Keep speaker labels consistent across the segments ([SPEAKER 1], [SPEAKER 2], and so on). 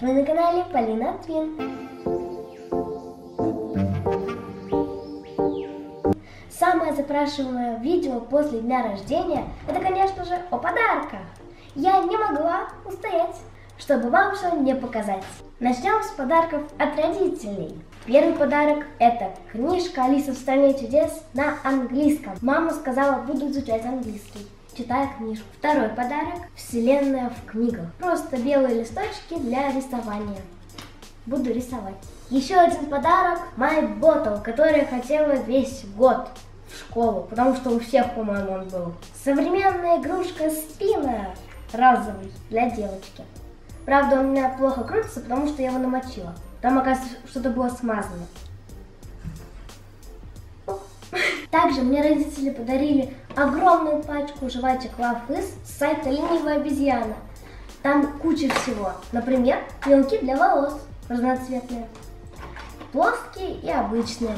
[SPEAKER 1] Вы на канале Полина Твин. Самое запрашиваемое видео после дня рождения это, конечно же, о подарках. Я не могла устоять, чтобы вам все не показать. Начнем с подарков от родителей. Первый подарок это книжка «Алиса в стране чудес» на английском. Мама сказала, буду изучать английский читая книжку. Второй подарок – Вселенная в книгах. Просто белые листочки для рисования. Буду рисовать. Еще один подарок – My Bottle, который я хотела весь год в школу, потому что у всех, по-моему, он был. Современная игрушка спина розовый для девочки. Правда, у меня плохо крутится, потому что я его намочила. Там, оказывается, что-то было смазано. Также мне родители подарили огромную пачку жвачек Love с сайта Ленивая обезьяна. Там куча всего. Например, пленки для волос разноцветные. Плоские и обычные.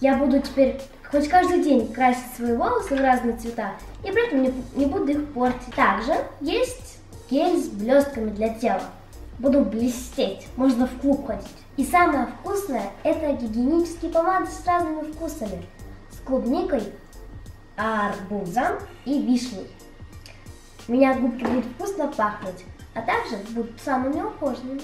[SPEAKER 1] Я буду теперь хоть каждый день красить свои волосы в разные цвета и при этом не, не буду их портить. Также есть гель с блестками для тела. Буду блестеть, можно в клуб ходить. И самое вкусное это гигиенические помады с разными вкусами клубникой, арбузом и вишней. У меня губки будут вкусно пахнуть, а также будут самыми ухоженными.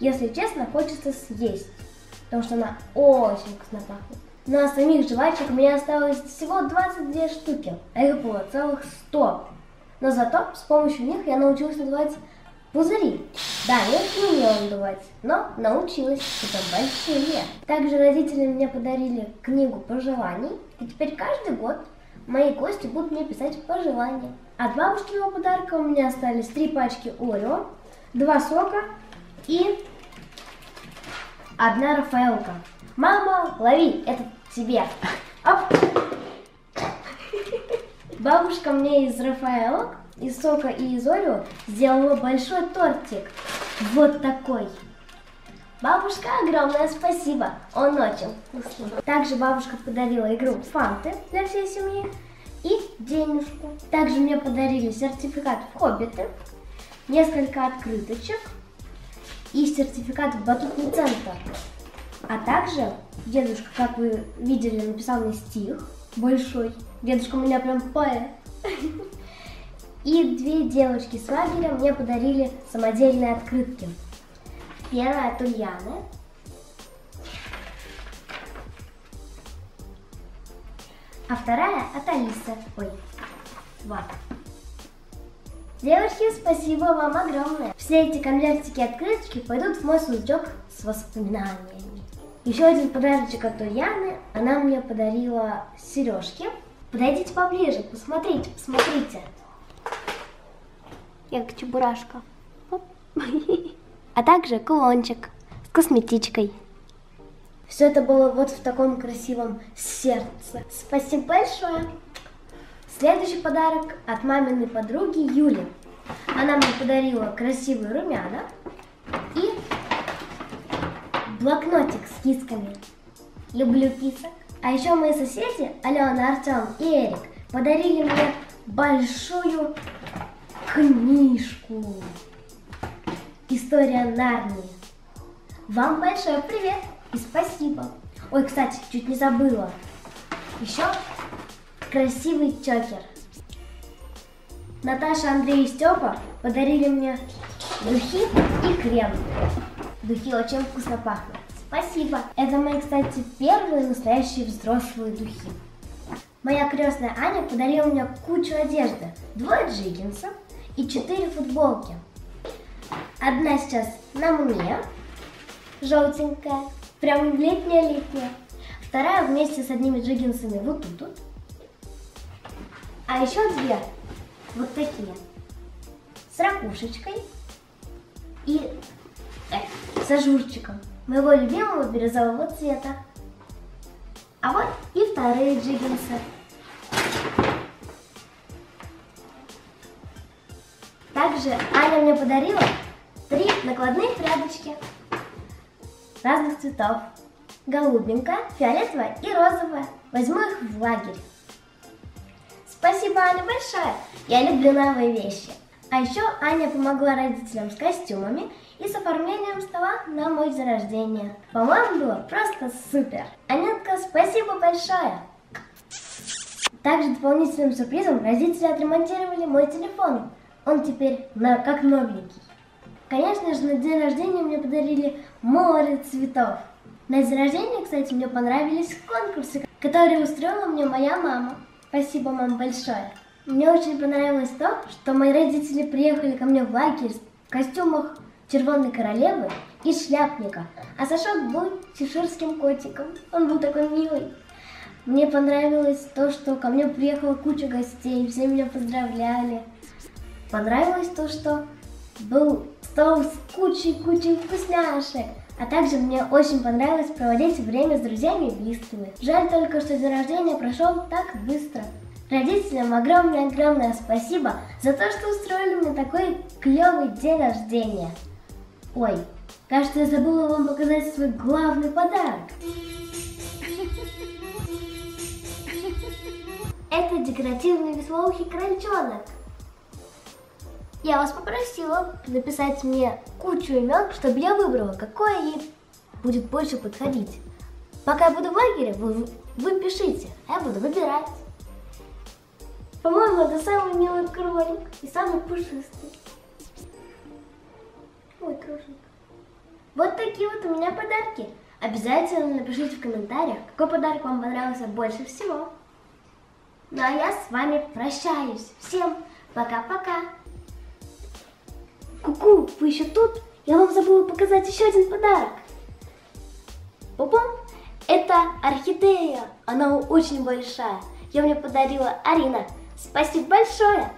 [SPEAKER 1] Если честно, хочется съесть, потому что она очень вкусно пахнет. Но самих жвачек у меня осталось всего 22 штуки, а их было целых 100. Но зато с помощью них я научилась надувать Пузыри. Да, я их не умела надувать, но научилась. Это большие. Также родители мне подарили книгу пожеланий. И теперь каждый год мои гости будут мне писать пожелания. От бабушкиного подарка у меня остались три пачки Орео, два сока и одна Рафаэлка. Мама, лови, это тебе. Оп. Бабушка мне из Рафаэлок из сока и из Орео сделала большой тортик. Вот такой. Бабушка, огромное спасибо. Он очень вкусный. Также бабушка подарила игру Фанты для всей семьи и денежку. Также мне подарили сертификат в Хоббиты, несколько открыточек и сертификат в батутный центр. А также дедушка, как вы видели, написал мне стих большой. Дедушка у меня прям поэт. И две девочки с лагеря мне подарили самодельные открытки. Первая от Ульяны. А вторая от Алисы. Ой, вот. Девочки, спасибо вам огромное. Все эти конвертики открытки пойдут в мой сундучок с воспоминаниями. Еще один подарочек от Ульяны. Она мне подарила сережки. Подойдите поближе, посмотрите, посмотрите. Я как чебурашка. А также кулончик с косметичкой. Все это было вот в таком красивом сердце. Спасибо большое. Следующий подарок от маминой подруги Юли. Она мне подарила красивые румяна блокнотик с кисками. Люблю кисок. А еще мои соседи, Алена, Артем и Эрик, подарили мне большую книжку. История Нарнии. Вам большой привет и спасибо. Ой, кстати, чуть не забыла. Еще красивый чокер. Наташа, Андрей и Степа подарили мне духи и крем. Духи очень вкусно пахнут. Спасибо. Это мои, кстати, первые настоящие взрослые духи. Моя крестная Аня подарила мне кучу одежды. Двое джиггинсов, и четыре футболки. Одна сейчас на мне, желтенькая, прям летняя-летняя. Вторая вместе с одними джиггинсами вот тут. -тут. А еще две вот такие. С ракушечкой и с ажурчиком моего любимого бирюзового цвета. А вот и вторые джиггинсы. Также Аня мне подарила три накладные прядочки разных цветов. Голубенькая, фиолетовая и розовая. Возьму их в лагерь. Спасибо Аня, большое. Я люблю новые вещи. А еще Аня помогла родителям с костюмами и с оформлением стола на мой день рождения. По-моему, было просто супер. Анютка, спасибо большое. Также дополнительным сюрпризом родители отремонтировали мой телефон. Он теперь на, как новенький. Конечно же, на день рождения мне подарили море цветов. На день рождения, кстати, мне понравились конкурсы, которые устроила мне моя мама. Спасибо, мам, большое. Мне очень понравилось то, что мои родители приехали ко мне в лагерь в костюмах червонной королевы и шляпника, а Сашок был чеширским котиком. Он был такой милый. Мне понравилось то, что ко мне приехала куча гостей, все меня поздравляли. Понравилось то, что был стол с кучей-кучей вкусняшек. А также мне очень понравилось проводить время с друзьями и близкими. Жаль только, что день рождения прошел так быстро. Родителям огромное-огромное спасибо за то, что устроили мне такой клевый день рождения. Ой, кажется, я забыла вам показать свой главный подарок. Это декоративный веслоухий крольчонок. Я вас попросила написать мне кучу имен, чтобы я выбрала, какое ей будет больше подходить. Пока я буду в лагере, вы, вы пишите, а я буду выбирать. По-моему, это самый милый кролик и самый пушистый. Вот такие вот у меня подарки. Обязательно напишите в комментариях, какой подарок вам понравился больше всего. Ну а я с вами прощаюсь. Всем пока-пока. Ку-ку, вы еще тут? Я вам забыла показать еще один подарок. Пупом, это орхидея. Она очень большая. Я мне подарила Арина. Спасибо большое.